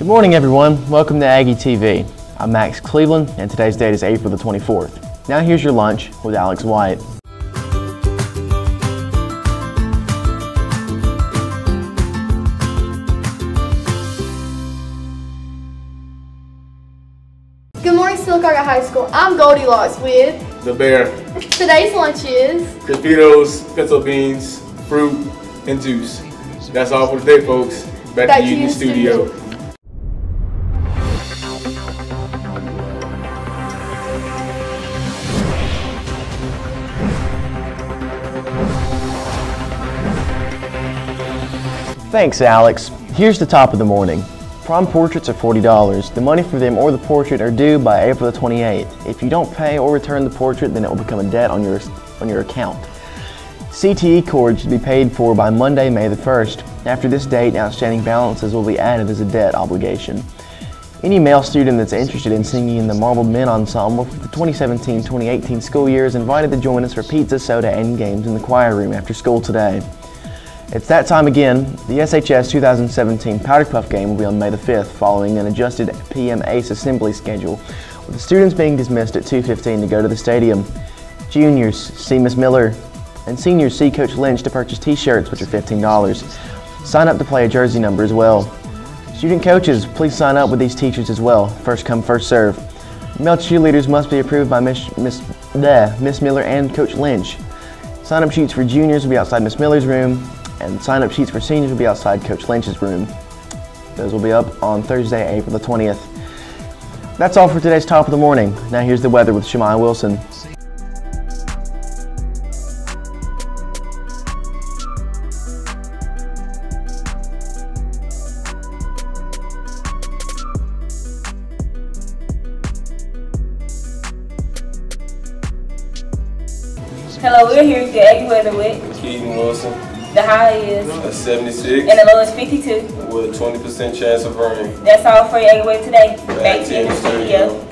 Good morning, everyone. Welcome to Aggie TV. I'm Max Cleveland, and today's date is April the 24th. Now, here's your lunch with Alex White. Good morning, Sylacauga High School. I'm Goldilocks with The Bear, today's lunch is Crispitos, pinto beans, fruit, and juice. That's all for today, folks. Back, Back to you in the studio. Thanks, Alex. Here's the top of the morning. Prom portraits are $40. The money for them or the portrait are due by April the 28th. If you don't pay or return the portrait, then it will become a debt on your, on your account. CTE cords should be paid for by Monday, May the 1st. After this date, outstanding balances will be added as a debt obligation. Any male student that's interested in singing in the Marbled Men Ensemble for the 2017-2018 school year is invited to join us for pizza, soda, and games in the choir room after school today. It's that time again. The SHS 2017 Powder Puff game will be on May the 5th, following an adjusted PM ACE assembly schedule, with the students being dismissed at 2.15 to go to the stadium. Juniors, see Miss Miller, and seniors see Coach Lynch to purchase t-shirts, which are $15. Sign up to play a jersey number as well. Student coaches, please sign up with these teachers as well. First come, first serve. Male cheerleaders must be approved by Miss, Miss, bleh, Miss Miller and Coach Lynch. Sign-up sheets for juniors will be outside Miss Miller's room, and sign-up sheets for seniors will be outside Coach Lynch's room. Those will be up on Thursday, April the 20th. That's all for today's top of the morning. Now here's the weather with Shemai Wilson. Hello, we're here with the Aggie weather with Keaton Wilson, the high is a 76 and the low is 52. with a 20% chance of rain. That's all for your Aggie weather today. Back to you in the studio.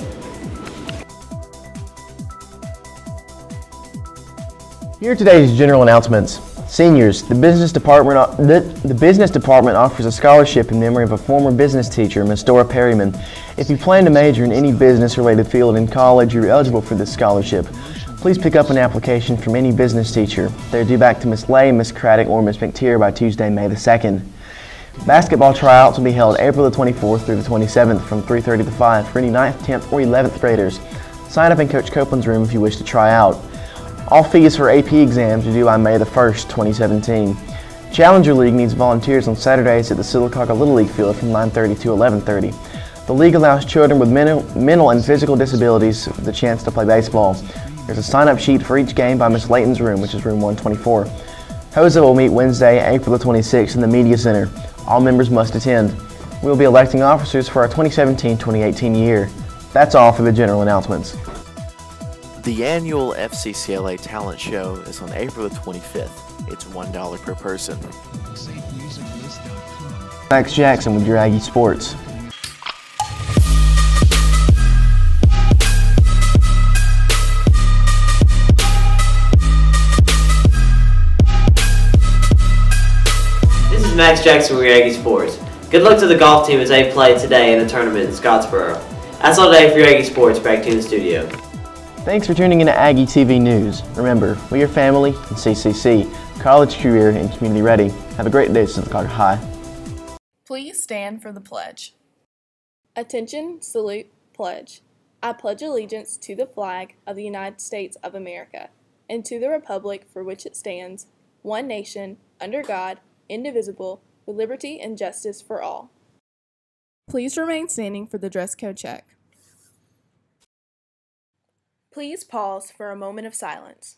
Here are today's general announcements. Seniors, the business department uh, the, the business department offers a scholarship in memory of a former business teacher, Miss Dora Perryman. If you plan to major in any business-related field in college, you're eligible for this scholarship. Please pick up an application from any business teacher. They're due back to Ms. Lay, Ms. Craddock, or Ms. McTeer by Tuesday, May the 2nd. Basketball tryouts will be held April the 24th through the 27th from 3.30 to 5 for any 9th, 10th, or 11th graders. Sign up in Coach Copeland's room if you wish to try out. All fees for AP exams are due by May the 1st, 2017. Challenger League needs volunteers on Saturdays at the Sylacauga Little League field from 9.30 to 11.30. The league allows children with mental, mental and physical disabilities the chance to play baseball. There's a sign-up sheet for each game by Miss Layton's room, which is room 124. HOSA will meet Wednesday, April the 26th in the Media Center. All members must attend. We will be electing officers for our 2017-2018 year. That's all for the general announcements. The annual FCCLA Talent Show is on April the 25th. It's $1 per person. Max Jackson with your Aggie Sports. Max Jackson with your Aggie Sports. Good luck to the golf team as they play today in the tournament in Scottsboro. That's all today for your Aggie Sports. Back to the studio. Thanks for tuning in to Aggie TV News. Remember, we are family in CCC, college career and community ready. Have a great day, Sylacauga High. Please stand for the pledge. Attention, salute, pledge. I pledge allegiance to the flag of the United States of America and to the republic for which it stands, one nation, under God, indivisible, with liberty and justice for all. Please remain standing for the dress code check. Please pause for a moment of silence.